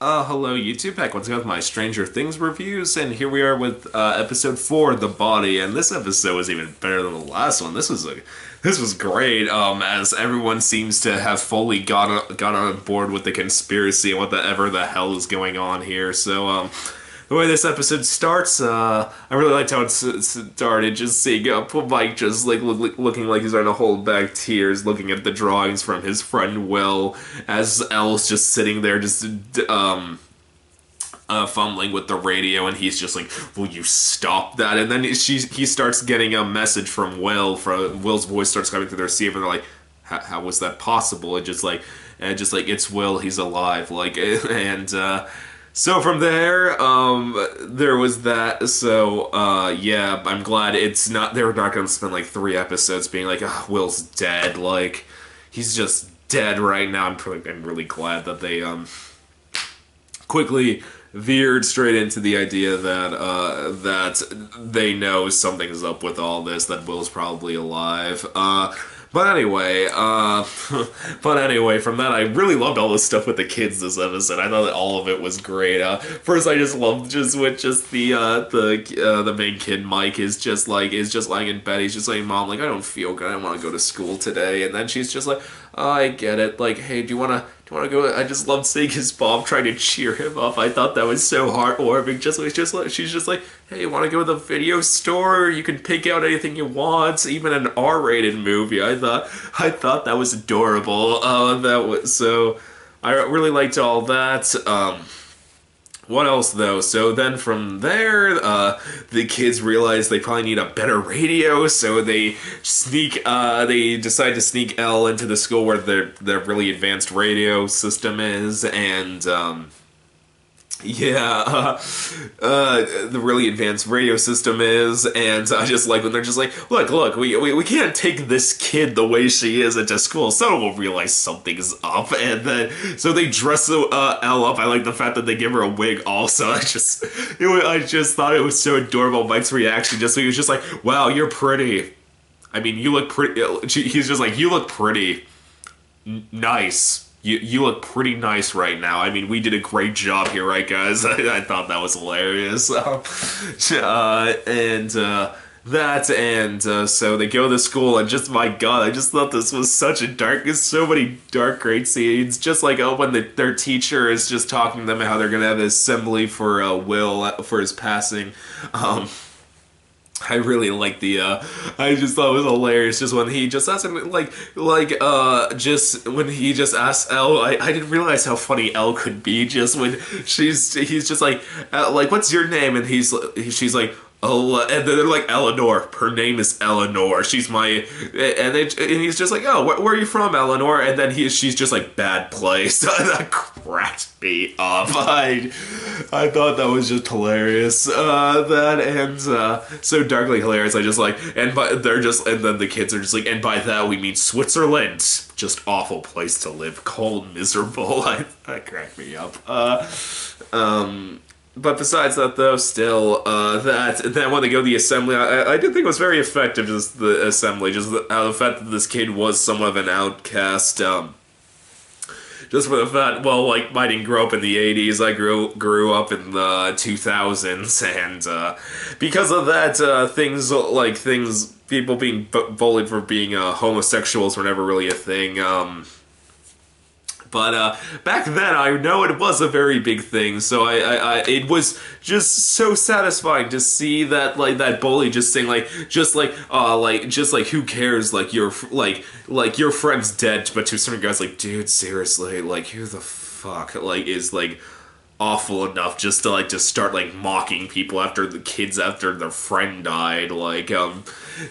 Uh, hello YouTube, back once again with my Stranger Things reviews, and here we are with uh, episode 4, The Body, and this episode was even better than the last one. This was a, this was great, um, as everyone seems to have fully got, got on board with the conspiracy and whatever the hell is going on here, so, um, the way this episode starts, uh, I really liked how it started. Just seeing uh, Mike just like look, looking like he's trying to hold back tears, looking at the drawings from his friend Will, as El's just sitting there, just um, uh, fumbling with the radio, and he's just like, "Will you stop that?" And then she he starts getting a message from Will. From Will's voice starts coming through the receiver. And they're like, "How was that possible?" And just like, and just like, "It's Will. He's alive." Like, and. uh so from there, um, there was that. So uh, yeah, I'm glad it's not. They're not going to spend like three episodes being like, oh, Will's dead. Like he's just dead right now. I'm really, I'm really glad that they um quickly veered straight into the idea that uh, that they know something's up with all this. That Will's probably alive. Uh, but anyway, uh, but anyway, from that, I really loved all the stuff with the kids this episode. I thought that all of it was great. Uh, first, I just loved just with just the uh, the uh, the main kid, Mike, is just like is just lying in bed. He's just like, "Mom, like I don't feel good. I don't want to go to school today." And then she's just like, oh, "I get it. Like, hey, do you wanna?" Do you want to go? I just loved seeing his mom trying to cheer him up. I thought that was so heartwarming. Just like, just like, she's just like, hey, you want to go to the video store? You can pick out anything you want, even an R-rated movie. I thought, I thought that was adorable. Uh, that was so. I really liked all that. Um, what else though? So then from there, uh, the kids realize they probably need a better radio, so they sneak. Uh, they decide to sneak El into the school where their their really advanced radio system is, and um, yeah, uh, uh, the really advanced radio system is, and I just like when they're just like, look, look, we, we, we can't take this kid the way she is into school. Someone will realize something's up, and then so they dress uh, El up. I like the fact that they give her a wig. Also, I just, it I just thought it was so adorable. Mike's reaction, just he was just like, wow, you're pretty. I mean, you look pretty. He's just like, you look pretty. N- nice you you look pretty nice right now. I mean, we did a great job here, right, guys? I, I thought that was hilarious. uh, and uh, that, and uh, so they go to school, and just my god, I just thought this was such a dark, so many dark, great scenes. Just like oh, when the, their teacher is just talking to them how they're gonna have an assembly for uh, Will for his passing. Um, I really like the uh I just thought it was hilarious just when he just asked him like like uh just when he just asked El I, I didn't realize how funny El could be just when she's he's just like uh, like what's your name and he's she's like Oh, and they're like Eleanor. Her name is Eleanor. She's my, and they, and he's just like, oh, where, where, are you from, Eleanor? And then he, she's just like, bad place. that cracked me up. I, I thought that was just hilarious. Uh, that and uh, so darkly hilarious. I just like, and by they're just, and then the kids are just like, and by that we mean Switzerland. Just awful place to live, cold, miserable. I, that cracked me up. Uh, um but besides that, though, still, uh, that then when they go to the assembly, I, I did think it was very effective. Just the assembly, just the, the fact that this kid was somewhat of an outcast. Um, just for the fact, well, like I didn't grow up in the '80s. I grew grew up in the 2000s, and uh, because of that, uh, things like things people being bullied for being uh, homosexuals were never really a thing. Um, but uh, back then, I know it was a very big thing. So I, I, I, it was just so satisfying to see that like that bully just saying like, just like, uh, like, just like, who cares? Like your like, like your friend's dead. But to certain guys, like, dude, seriously, like, who the fuck, like, is like awful enough just to like just start like mocking people after the kids after their friend died like um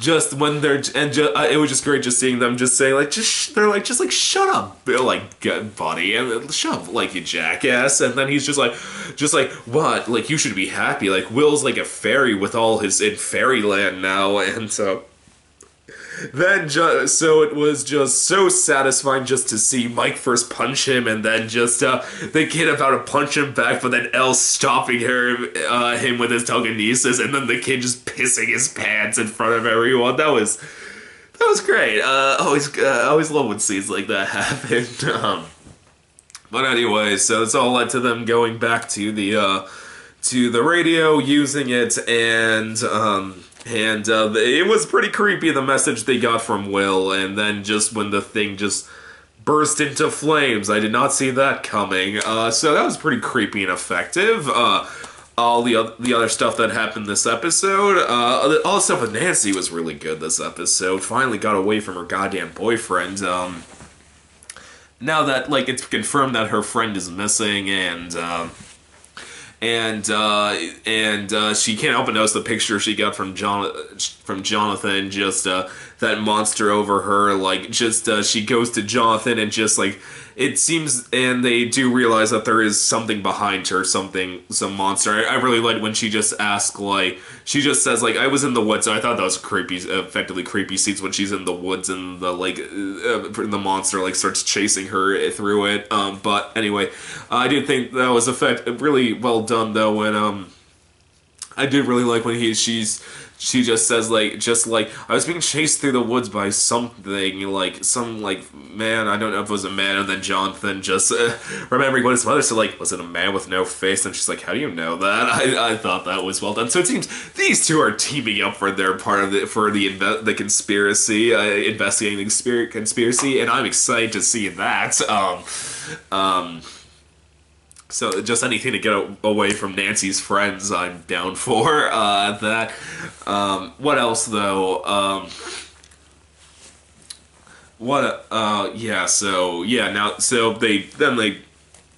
just when they're and just, uh, it was just great just seeing them just saying like just they're like just like shut up like buddy and shut up like you jackass and then he's just like just like what? Like you should be happy like will's like a fairy with all his in fairyland now and so then ju- so it was just so satisfying just to see Mike first punch him and then just uh, the kid about to punch him back, but then El stopping her uh, him with his telekinesis, and then the kid just pissing his pants in front of everyone. That was that was great. Uh, always uh, always love when scenes like that happen. um, But anyway, so it's all led to them going back to the uh, to the radio, using it, and um, and uh, it was pretty creepy the message they got from Will, and then just when the thing just burst into flames, I did not see that coming. Uh, so that was pretty creepy and effective. Uh, all the other, the other stuff that happened this episode, uh, all the stuff with Nancy was really good this episode. Finally got away from her goddamn boyfriend. Um, now that like it's confirmed that her friend is missing and um, and uh, and uh, she can't help but notice the picture she got from John from Jonathan just uh, that monster over her like just uh, she goes to Jonathan and just like it seems, and they do realize that there is something behind her, something, some monster. I, I really like when she just asks, like, she just says, like, I was in the woods. So I thought that was creepy, effectively creepy scenes when she's in the woods and the, like, uh, the monster, like, starts chasing her through it. Um, but anyway, I did think that was effect really well done, though, when, um, I did really like when he, she's, she just says like just like I was being chased through the woods by something like some like man I don't know if it was a man and then Jonathan just uh, remembering what his mother said like was it a man with no face? And she's like how do you know that? I, I thought that was well done. So it seems these two are teaming up for their part of the for the the conspiracy uh, investigating the conspiracy and I'm excited to see that. Um um so just anything to get away from Nancy's friends, I'm down for. Uh, that. Um, what else though? Um, what? Uh, yeah. So yeah. Now, so they then they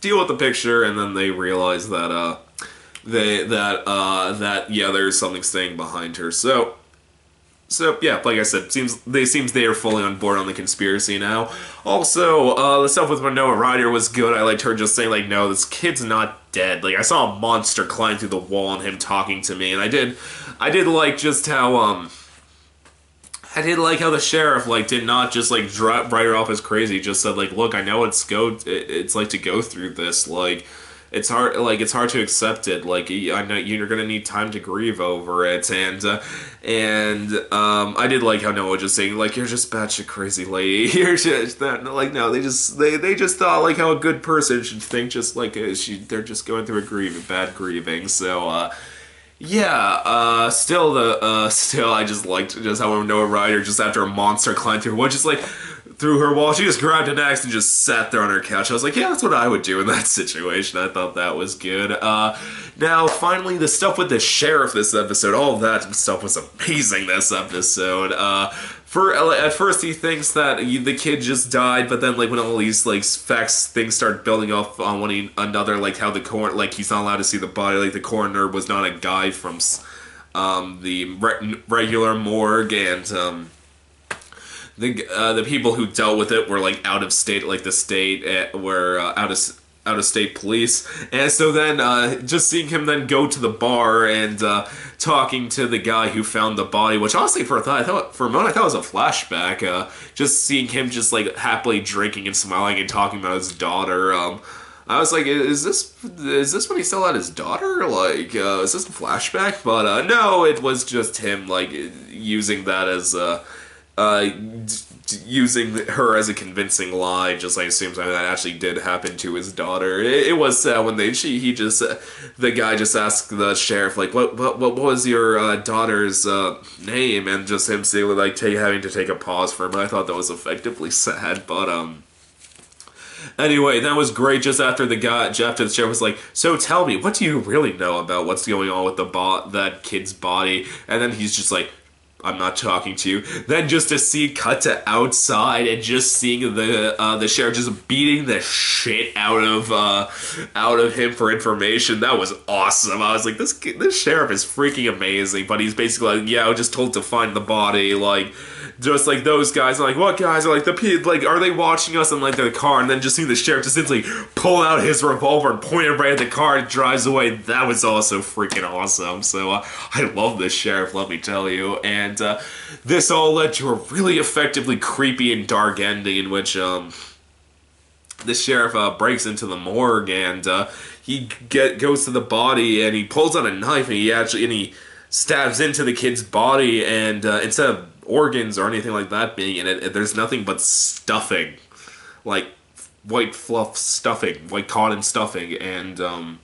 deal with the picture, and then they realize that uh, they that uh, that yeah, there's something staying behind her. So so yeah, like I said, seems they seems they are fully on board on the conspiracy now. Also, uh, the stuff with Winona Ryder was good. I liked her just saying like, "No, this kid's not dead." Like I saw a monster climb through the wall and him talking to me, and I did, I did like just how um, I did like how the sheriff like did not just like drop her off as crazy. Just said like, "Look, I know it's go, it's like to go through this like." It's hard like it's hard to accept it. Like i know you're gonna need time to grieve over it and uh, and um, i did like how noah just saying like you're just batshit crazy lady. You're just that like no they just they they just thought like how a good person should think just like uh, she they're just going through a grieving bad grieving so uh yeah, uh, still the, uh, still I just liked just how Noah Ryder just after a monster climbed through, which is like, through her wall. She just grabbed an axe and just sat there on her couch. I was like, yeah, that's what I would do in that situation. I thought that was good. Uh, now, finally, the stuff with the sheriff this episode, all that stuff was amazing this episode. Uh, for at first he thinks that the kid just died, but then like when all these like facts things start building up on one another, like how the coroner, like he's not allowed to see the body, like the coroner was not a guy from um, the re- regular morgue, and um, the uh, the people who dealt with it were like out of state, like the state uh, were uh, out of out of state police, and so then uh, just seeing him then go to the bar and uh, talking to the guy who found the body, which honestly for a thought, I thought for a moment I thought was a flashback. Uh, just seeing him just like happily drinking and smiling and talking about his daughter. Um, I was like, is this is this when he still had his daughter? Like, uh, is this a flashback? But uh, no, it was just him like using that as uh, uh, using her as a convincing lie, just like assumes that actually did happen to his daughter. It, it was sad when they she he just uh, the guy just asked the sheriff like what what what was your uh, daughter's uh, name and just him saying like take, having to take a pause for him. I thought that was effectively sad, but um. Anyway, that was great. Just after the guy, after the sheriff was like, "So tell me, what do you really know about what's going on with the bot that kid's body?" And then he's just like, I'm not talking to you. Then just to see cut to outside and just seeing the uh, the sheriff just beating the shit out of uh, out of him for information. That was awesome. I was like, this this sheriff is freaking amazing. But he's basically like, yeah, I was just told to find the body. Like just like those guys. I'm like, what guys are like the like? Are they watching us in like the car? And then just seeing the sheriff just simply pull out his revolver and point it right at the car and drives away. That was also freaking awesome. So uh, I love this sheriff. Let me tell you. And uh, this all led to a really effectively creepy and dark ending in which um the sheriff uh, breaks into the morgue and uh, he get goes to the body and he pulls out a knife and he actually and he stabs into the kid's body and uh, instead of organs or anything like that being in it. There's nothing but stuffing, like white fluff stuffing, white cotton stuffing, and um,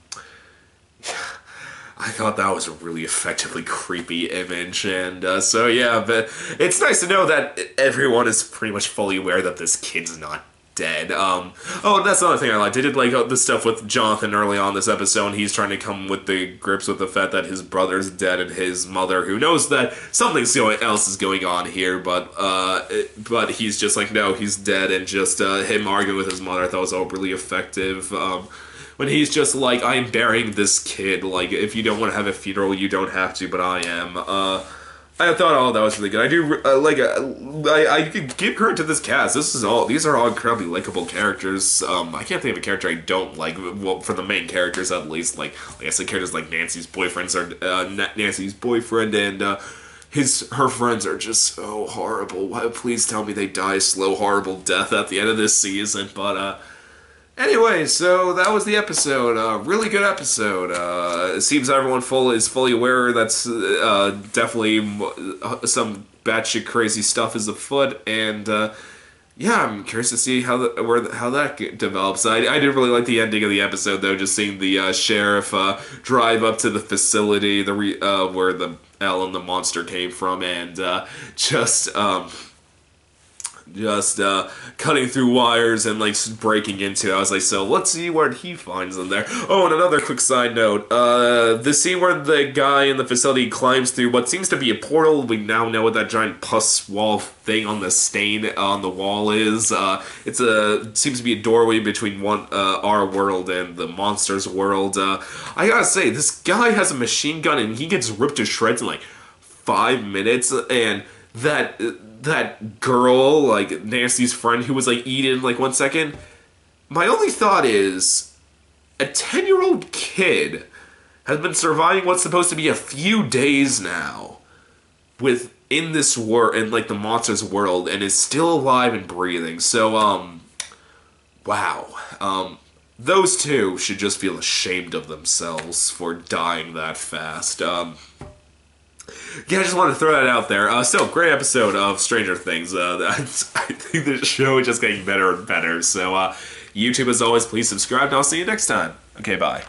I thought that was a really effectively creepy image, and uh, so yeah, but it's nice to know that everyone is pretty much fully aware that this kid's not dead. Um, oh, that's another thing I liked. I did like uh, the stuff with Jonathan early on this episode. And he's trying to come with the grips with the fact that his brother's dead and his mother, who knows that something else is going on here, but uh, it, but he's just like, no, he's dead, and just uh, him arguing with his mother, I thought was all really effective. Um, when he's just like, I'm burying this kid. Like, if you don't want to have a funeral, you don't have to, but I am. Uh, I thought, oh, that was really good. I do uh, like. Uh, I I give credit to this cast. This is all. These are all incredibly likable characters. Um, I can't think of a character I don't like. Well, for the main characters at least, like I said, characters like Nancy's boyfriends are uh, Nancy's boyfriend and. Uh, his her friends are just so horrible. Why, please tell me they die slow, horrible death at the end of this season. But uh, Anyway, so that was the episode. Uh, really good episode. Uh, it seems everyone full is fully aware that's uh, definitely uh, some batshit crazy stuff is afoot, and uh, yeah, I'm curious to see how the, where the, how that develops. I, I did really like the ending of the episode though, just seeing the uh, sheriff drive up to the facility, the re, where the El and the monster came from, and just. Um, just uh, cutting through wires and like breaking into. It. I was like, so let's see what he finds in there. Oh, and another quick side note: uh, the scene where the guy in the facility climbs through what seems to be a portal. We now know what that giant pus wall thing on the stain on the wall is. Uh, it's a seems to be a doorway between one uh, our world and the monsters' world. Uh, I gotta say, this guy has a machine gun and he gets ripped to shreds in like five minutes, and that that girl, like Nancy's friend who was like eaten like one second. My only thought is a 10 year old kid has been surviving what's supposed to be a few days now with in this world in like the monsters world and is still alive and breathing. So um wow. Um those two should just feel ashamed of themselves for dying that fast. Um yeah, I just wanted to throw that out there. Uh, still, great episode of Stranger Things. Uh, I think the show is just getting better and better. So, uh, YouTube, as always, please subscribe, and I'll see you next time. Okay, bye.